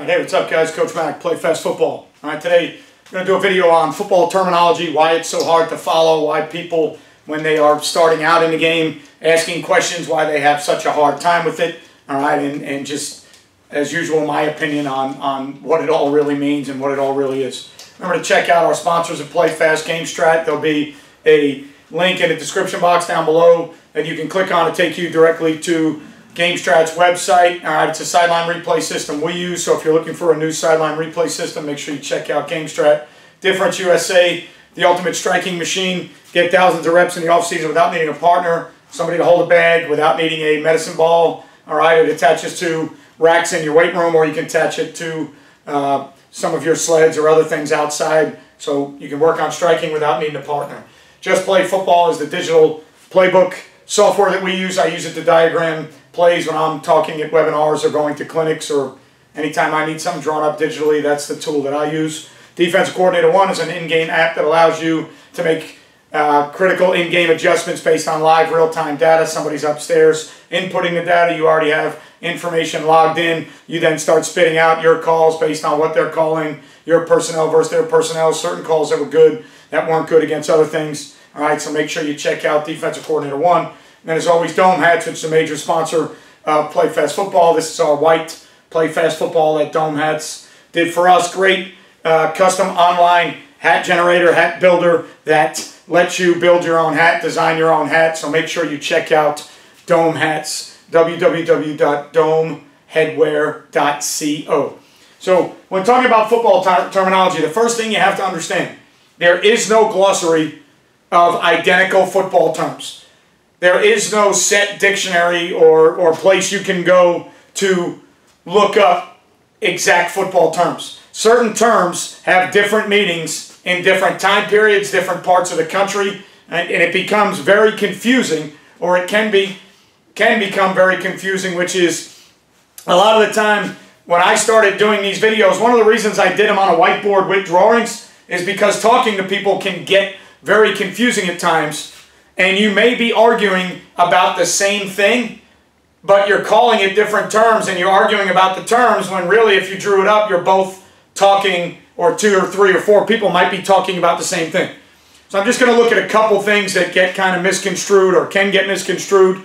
All right, hey, what's up, guys? Coach Mac, Play Fast Football. All right, today I'm going to do a video on football terminology, why it's so hard to follow, why people, when they are starting out in the game, asking questions, why they have such a hard time with it. All right, and, and just, as usual, my opinion on, on what it all really means and what it all really is. Remember to check out our sponsors at Play Fast Game Strat. There'll be a link in the description box down below that you can click on to take you directly to GameStrat's website. All right, it's a sideline replay system we use, so if you're looking for a new sideline replay system, make sure you check out GameStrat. Difference USA, the ultimate striking machine. Get thousands of reps in the offseason without needing a partner, somebody to hold a bag, without needing a medicine ball. All right, it attaches to racks in your weight room, or you can attach it to uh, some of your sleds or other things outside, so you can work on striking without needing a partner. Just Play Football is the digital playbook software that we use. I use it to diagram plays when I'm talking at webinars or going to clinics or anytime I need something drawn up digitally, that's the tool that I use. Defensive Coordinator 1 is an in-game app that allows you to make uh, critical in-game adjustments based on live real-time data. Somebody's upstairs inputting the data. You already have information logged in. You then start spitting out your calls based on what they're calling, your personnel versus their personnel, certain calls that were good, that weren't good against other things. All right, so make sure you check out Defensive Coordinator 1. And as always, Dome Hats, which is a major sponsor of Play Fast Football. This is our white Play Fast Football that Dome Hats did for us. Great uh, custom online hat generator, hat builder that lets you build your own hat, design your own hat. So make sure you check out Dome Hats, www.domeheadwear.co. So when talking about football ter terminology, the first thing you have to understand, there is no glossary of identical football terms. There is no set dictionary or, or place you can go to look up exact football terms. Certain terms have different meanings in different time periods, different parts of the country, and, and it becomes very confusing, or it can be can become very confusing, which is a lot of the time when I started doing these videos, one of the reasons I did them on a whiteboard with drawings is because talking to people can get very confusing at times and you may be arguing about the same thing, but you're calling it different terms and you're arguing about the terms when really if you drew it up, you're both talking, or two or three or four people might be talking about the same thing. So I'm just going to look at a couple things that get kind of misconstrued or can get misconstrued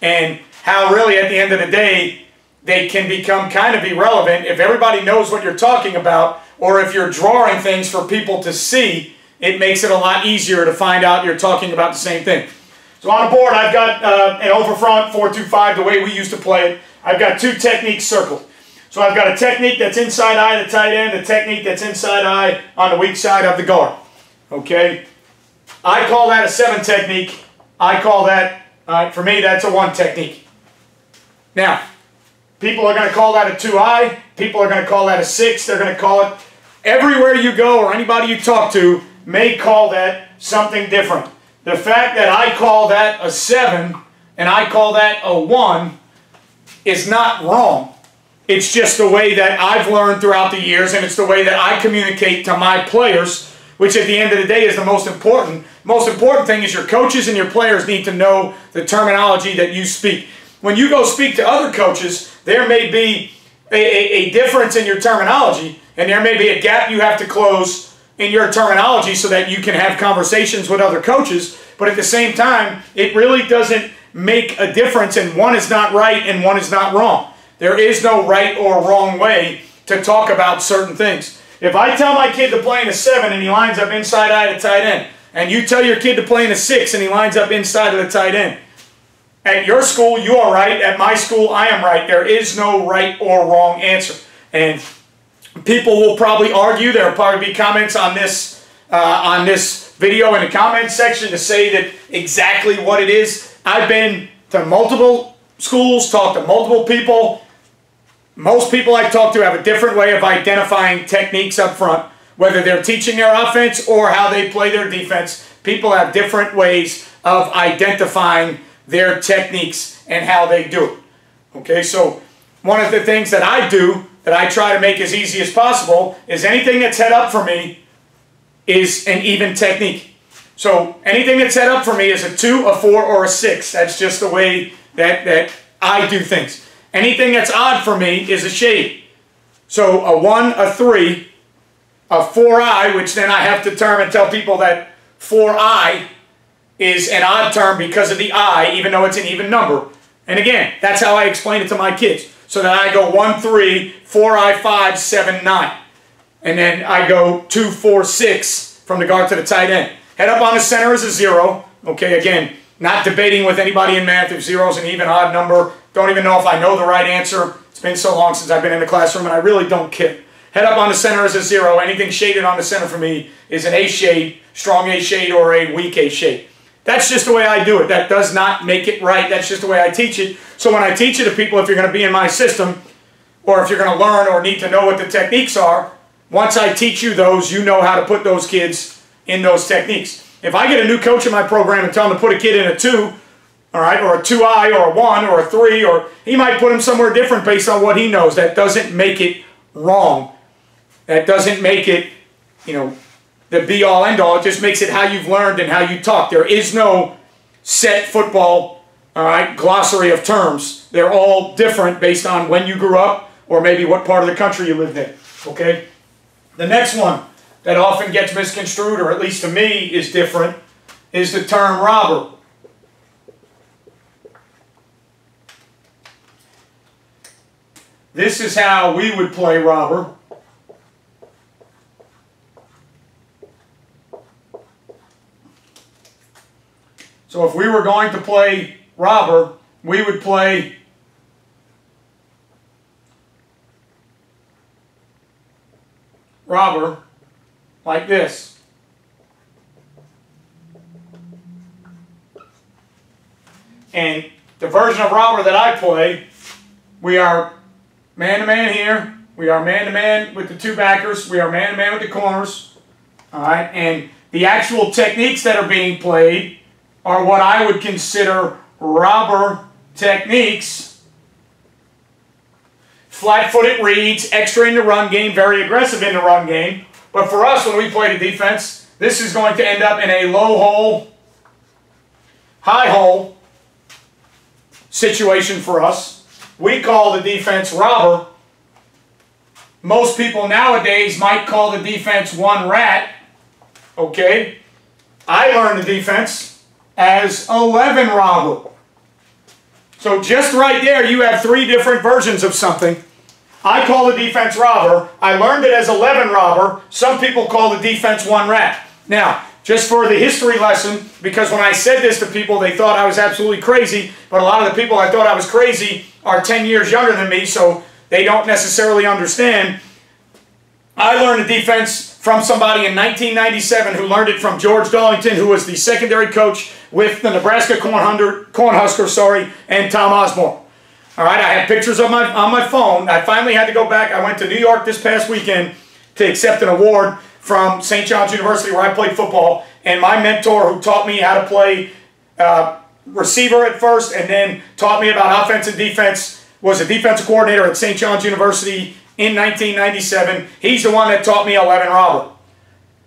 and how really at the end of the day they can become kind of irrelevant if everybody knows what you're talking about or if you're drawing things for people to see it makes it a lot easier to find out you're talking about the same thing. So on the board, I've got uh, an over front 4-2-5, the way we used to play it. I've got two techniques circled. So I've got a technique that's inside eye, the tight end, a technique that's inside eye on the weak side of the guard. Okay? I call that a seven technique. I call that, uh, for me, that's a one technique. Now, people are going to call that a two eye. People are going to call that a six. They're going to call it, everywhere you go or anybody you talk to, may call that something different. The fact that I call that a 7 and I call that a 1 is not wrong. It's just the way that I've learned throughout the years and it's the way that I communicate to my players, which at the end of the day is the most important. Most important thing is your coaches and your players need to know the terminology that you speak. When you go speak to other coaches, there may be a, a, a difference in your terminology and there may be a gap you have to close in your terminology so that you can have conversations with other coaches. But at the same time, it really doesn't make a difference and one is not right and one is not wrong. There is no right or wrong way to talk about certain things. If I tell my kid to play in a 7 and he lines up inside eye to tight end, and you tell your kid to play in a 6 and he lines up inside of the tight end, at your school, you are right. At my school, I am right. There is no right or wrong answer. And People will probably argue. There will probably be comments on this uh, on this video in the comments section to say that exactly what it is. I've been to multiple schools, talked to multiple people. Most people I talk to have a different way of identifying techniques up front, whether they're teaching their offense or how they play their defense. People have different ways of identifying their techniques and how they do it. Okay, so one of the things that I do that I try to make as easy as possible is anything that's set up for me is an even technique. So anything that's set up for me is a 2, a 4, or a 6. That's just the way that, that I do things. Anything that's odd for me is a shade. So a 1, a 3, a 4i, which then I have to term and tell people that 4i is an odd term because of the i, even though it's an even number. And again, that's how I explain it to my kids. So then I go 1, 3, 4i, 5, 7, 9. And then I go 2, 4, 6 from the guard to the tight end. Head up on the center is a 0. Okay, again, not debating with anybody in math if 0 is an even odd number. Don't even know if I know the right answer. It's been so long since I've been in the classroom and I really don't care. Head up on the center is a 0. Anything shaded on the center for me is an A shade, strong A shade, or a weak A shade. That's just the way I do it. That does not make it right. That's just the way I teach it. So when I teach it to people, if you're going to be in my system, or if you're going to learn or need to know what the techniques are, once I teach you those, you know how to put those kids in those techniques. If I get a new coach in my program and tell him to put a kid in a 2, all right, or a 2i, or a 1, or a 3, or he might put him somewhere different based on what he knows. That doesn't make it wrong. That doesn't make it, you know, the be all end all. It just makes it how you've learned and how you talk. There is no set football, all right, glossary of terms. They're all different based on when you grew up or maybe what part of the country you lived in. Okay? The next one that often gets misconstrued, or at least to me is different, is the term robber. This is how we would play robber. So if we were going to play robber, we would play robber like this. And the version of robber that I play, we are man-to-man -man here. We are man-to-man -man with the two backers. We are man-to-man -man with the corners. All right, and the actual techniques that are being played are what I would consider robber techniques. Flat-footed reads, extra in the run game, very aggressive in the run game. But for us, when we play the defense, this is going to end up in a low hole, high hole situation for us. We call the defense robber. Most people nowadays might call the defense one rat. Okay? I learned the defense as 11 robber. So just right there, you have three different versions of something. I call the defense robber. I learned it as 11 robber. Some people call the defense one rat. Now, just for the history lesson, because when I said this to people, they thought I was absolutely crazy, but a lot of the people I thought I was crazy are 10 years younger than me, so they don't necessarily understand. I learned the defense from somebody in 1997 who learned it from George Darlington, who was the secondary coach with the Nebraska Cornhusker, sorry, and Tom Osborne. All right, I have pictures of my on my phone. I finally had to go back. I went to New York this past weekend to accept an award from St. John's University where I played football. And my mentor who taught me how to play uh, receiver at first and then taught me about offense and defense was a defensive coordinator at St. John's University in 1997. He's the one that taught me 11 robber.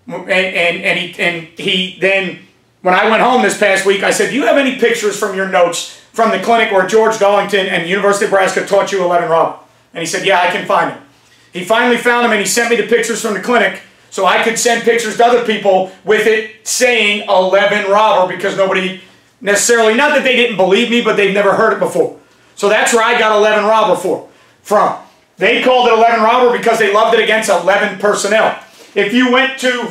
And, and, and, he, and he then, when I went home this past week, I said, do you have any pictures from your notes from the clinic where George Darlington and University of Nebraska taught you 11 robber? And he said, yeah, I can find them. He finally found them and he sent me the pictures from the clinic so I could send pictures to other people with it saying 11 robber because nobody necessarily, not that they didn't believe me, but they've never heard it before. So that's where I got 11 robber for, from. They called it 11 robber because they loved it against 11 personnel. If you went to,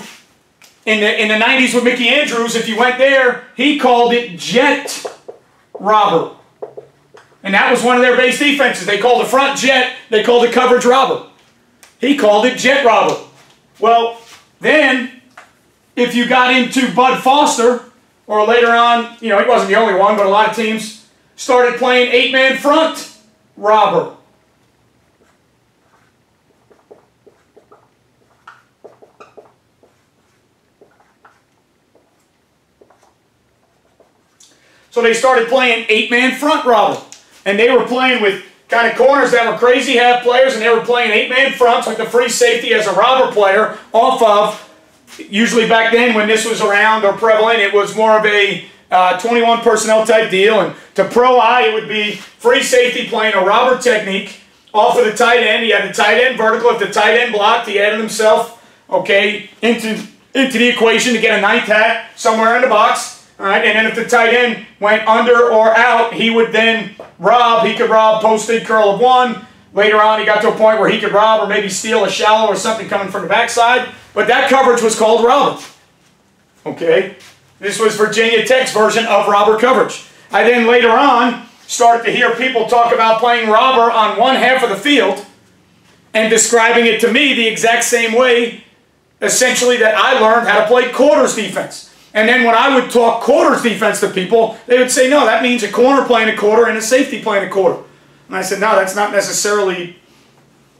in the, in the 90s with Mickey Andrews, if you went there, he called it jet robber. And that was one of their base defenses. They called the front jet, they called it coverage robber. He called it jet robber. Well, then, if you got into Bud Foster, or later on, you know, he wasn't the only one, but a lot of teams started playing eight-man front robber. So they started playing eight-man front robber. And they were playing with kind of corners that were crazy half players, and they were playing eight-man fronts with the free safety as a robber player off of, usually back then when this was around or prevalent, it was more of a uh, 21 personnel type deal. And to pro I, it would be free safety playing a robber technique off of the tight end. He had the tight end vertical. If the tight end blocked, he added himself, okay, into, into the equation to get a ninth hat somewhere in the box. All right, and then if the tight end went under or out, he would then rob. He could rob posted curl of one. Later on, he got to a point where he could rob or maybe steal a shallow or something coming from the backside. But that coverage was called robber. Okay? This was Virginia Tech's version of robber coverage. I then later on start to hear people talk about playing robber on one half of the field and describing it to me the exact same way, essentially, that I learned how to play quarters defense. And then when I would talk quarters defense to people, they would say, no, that means a corner playing a quarter and a safety playing a quarter. And I said, no, that's not necessarily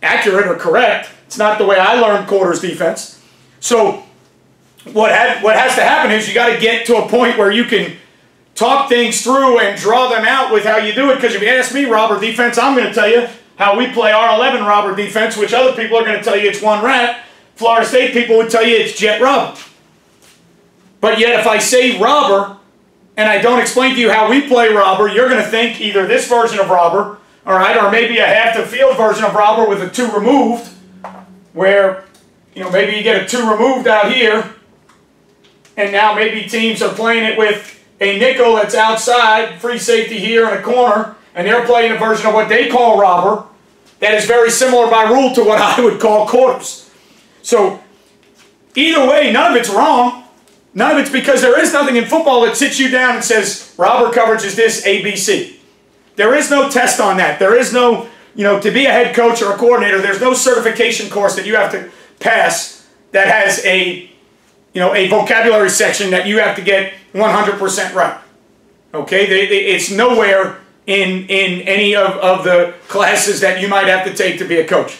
accurate or correct. It's not the way I learned quarters defense. So what, what has to happen is you got to get to a point where you can talk things through and draw them out with how you do it. Because if you ask me robber defense, I'm going to tell you how we play R11 robber defense, which other people are going to tell you it's one rat. Florida State people would tell you it's jet robber. But yet if I say robber, and I don't explain to you how we play robber, you're going to think either this version of robber, all right, or maybe a half the field version of robber with a two removed, where, you know, maybe you get a two removed out here, and now maybe teams are playing it with a nickel that's outside, free safety here in a corner, and they're playing a version of what they call robber that is very similar by rule to what I would call quarters. So, either way, none of it's wrong. None of it's because there is nothing in football that sits you down and says, robber coverage is this, ABC. There is no test on that. There is no, you know, to be a head coach or a coordinator, there's no certification course that you have to pass that has a, you know, a vocabulary section that you have to get 100% right. Okay? They, they, it's nowhere in, in any of, of the classes that you might have to take to be a coach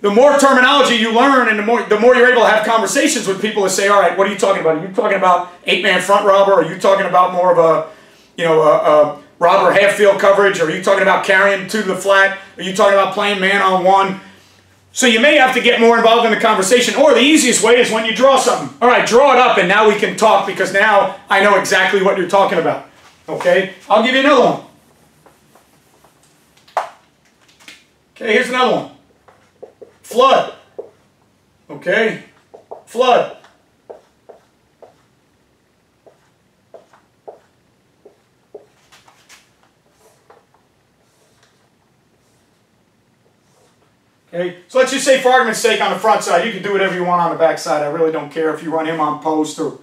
the more terminology you learn and the more, the more you're able to have conversations with people to say, all right, what are you talking about? Are you talking about eight-man front robber? Are you talking about more of a, you know, a, a robber half-field coverage? Are you talking about carrying two to the flat? Are you talking about playing man-on-one? So you may have to get more involved in the conversation, or the easiest way is when you draw something. All right, draw it up, and now we can talk because now I know exactly what you're talking about. Okay? I'll give you another one. Okay, here's another one. Flood. Okay? Flood. Okay, so let's just say for argument's sake on the front side, you can do whatever you want on the back side. I really don't care if you run him on post or,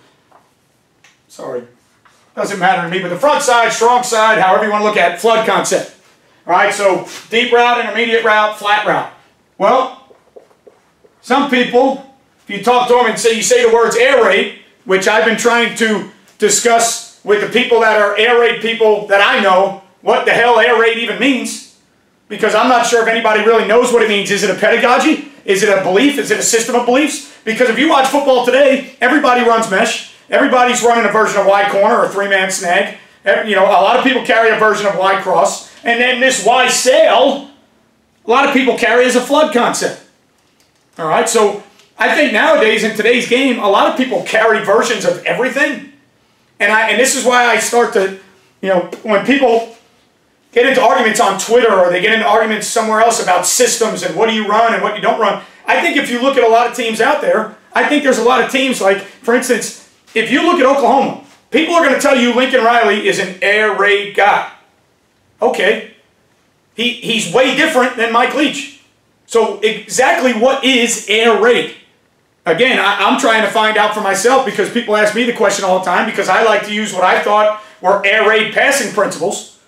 sorry, doesn't matter to me. But the front side, strong side, however you want to look at it, flood concept. All right, so deep route, intermediate route, flat route. Well, some people, if you talk to them and say you say the words air raid, which I've been trying to discuss with the people that are air raid people that I know, what the hell air raid even means, because I'm not sure if anybody really knows what it means. Is it a pedagogy? Is it a belief? Is it a system of beliefs? Because if you watch football today, everybody runs mesh. Everybody's running a version of Y corner or three-man snag. You know, a lot of people carry a version of Y cross. And then this Y sail, a lot of people carry as a flood concept. All right, so I think nowadays in today's game, a lot of people carry versions of everything. And I and this is why I start to, you know, when people get into arguments on Twitter or they get into arguments somewhere else about systems and what do you run and what you don't run. I think if you look at a lot of teams out there, I think there's a lot of teams like, for instance, if you look at Oklahoma, people are going to tell you Lincoln Riley is an air raid guy. Okay. He, he's way different than Mike Leach. So exactly what is air raid? Again, I, am trying to find out for myself because people ask me the question all the time because I like to use what I thought were air raid passing principles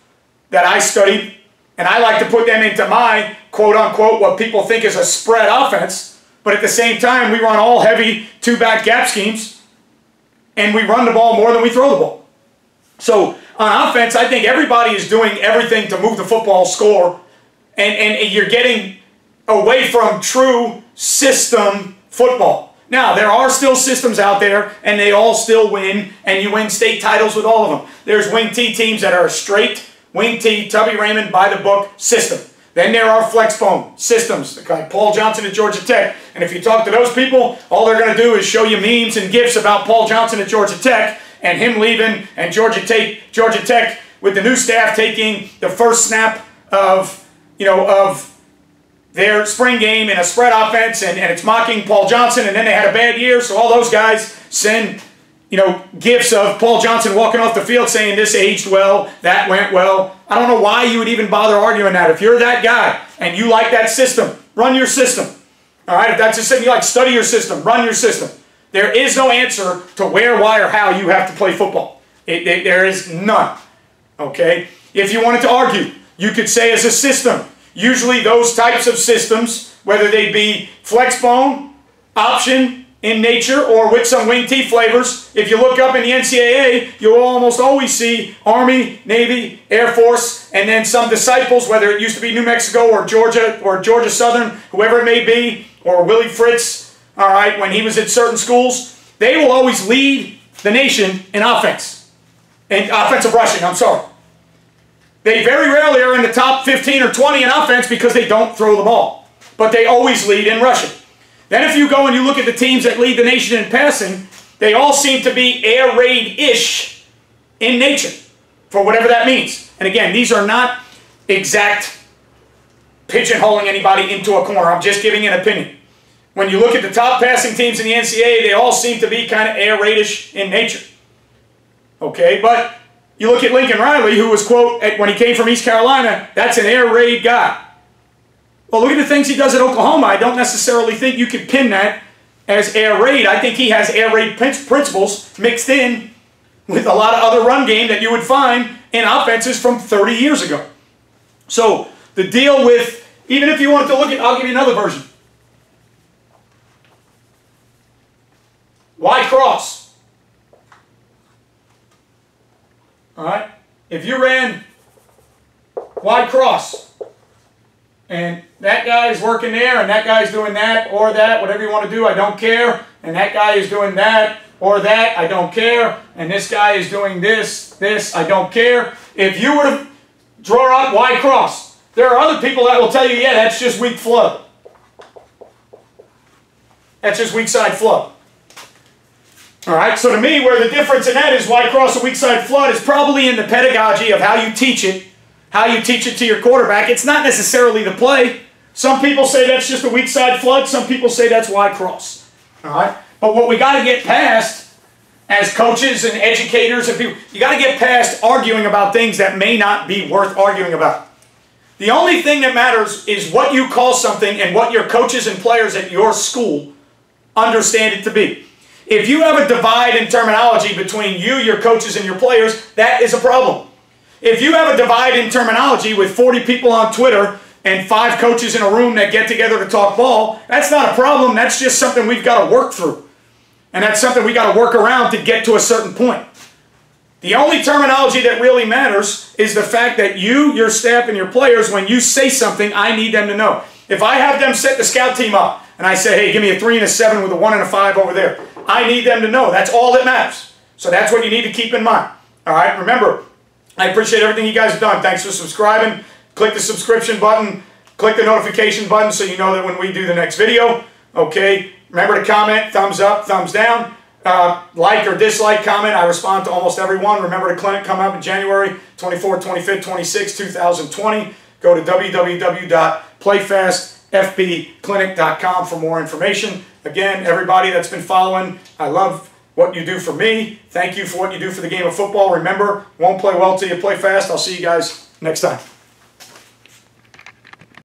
that I studied and I like to put them into my quote-unquote what people think is a spread offense but at the same time we run all heavy two-back gap schemes and we run the ball more than we throw the ball. So on offense, I think everybody is doing everything to move the football score and, and you're getting away from true system football. Now, there are still systems out there, and they all still win, and you win state titles with all of them. There's wing T teams that are straight wing T, Tubby Raymond, by the book system. Then there are flexbone systems, like Paul Johnson at Georgia Tech. And if you talk to those people, all they're going to do is show you memes and gifs about Paul Johnson at Georgia Tech and him leaving and Georgia Tech, Georgia Tech with the new staff taking the first snap of, you know, of their spring game in a spread offense and, and it's mocking Paul Johnson and then they had a bad year, so all those guys send you know, gifts of Paul Johnson walking off the field saying this aged well, that went well. I don't know why you would even bother arguing that. If you're that guy and you like that system, run your system. All right, if that's a system you like, study your system, run your system. There is no answer to where, why, or how you have to play football. It, it, there is none. Okay? If you wanted to argue, you could say as a system. Usually those types of systems, whether they be flex bone, option, in nature or with some wing T flavors. If you look up in the NCAA, you'll almost always see Army, Navy, Air Force, and then some disciples, whether it used to be New Mexico or Georgia or Georgia Southern, whoever it may be, or Willie Fritz, all right, when he was at certain schools, they will always lead the nation in offense, in offensive rushing, I'm sorry. They very rarely are in the top 15 or 20 in offense because they don't throw the ball. But they always lead in rushing. Then if you go and you look at the teams that lead the nation in passing, they all seem to be air raid-ish in nature, for whatever that means. And again, these are not exact pigeonholing anybody into a corner. I'm just giving an opinion. When you look at the top passing teams in the NCAA, they all seem to be kind of air raid-ish in nature. Okay, but you look at Lincoln Riley, who was, quote, when he came from East Carolina, that's an air raid guy. Well, look at the things he does at Oklahoma. I don't necessarily think you can pin that as air raid. I think he has air raid principles mixed in with a lot of other run game that you would find in offenses from 30 years ago. So the deal with, even if you wanted to look at, I'll give you another version. Y cross. All right? If you ran Y cross, and that guy is working there, and that guy is doing that or that, whatever you want to do, I don't care, and that guy is doing that or that, I don't care, and this guy is doing this, this, I don't care. If you were to draw up Y cross, there are other people that will tell you, yeah, that's just weak flow. That's just weak side flood. All right, so to me, where the difference in that is Y cross a weak side flood is probably in the pedagogy of how you teach it how you teach it to your quarterback. It's not necessarily the play. Some people say that's just a weak side flood. Some people say that's Y cross. All right? But what we got to get past as coaches and educators and people, you got to get past arguing about things that may not be worth arguing about. The only thing that matters is what you call something and what your coaches and players at your school understand it to be. If you have a divide in terminology between you, your coaches, and your players, that is a problem. If you have a divide in terminology with 40 people on Twitter and five coaches in a room that get together to talk ball, that's not a problem. That's just something we've got to work through. And that's something we've got to work around to get to a certain point. The only terminology that really matters is the fact that you, your staff, and your players, when you say something, I need them to know. If I have them set the scout team up and I say, hey, give me a three and a seven with a one and a five over there, I need them to know. That's all that matters. So that's what you need to keep in mind. All right, remember, I appreciate everything you guys have done. Thanks for subscribing. Click the subscription button. Click the notification button so you know that when we do the next video. Okay. Remember to comment, thumbs up, thumbs down. Uh, like or dislike, comment. I respond to almost everyone. Remember the clinic come up in January 24th, 25th, 26th, 2020. Go to www.playfastfbclinic.com for more information. Again, everybody that's been following, I love what you do for me. Thank you for what you do for the game of football. Remember, won't play well till you play fast. I'll see you guys next time.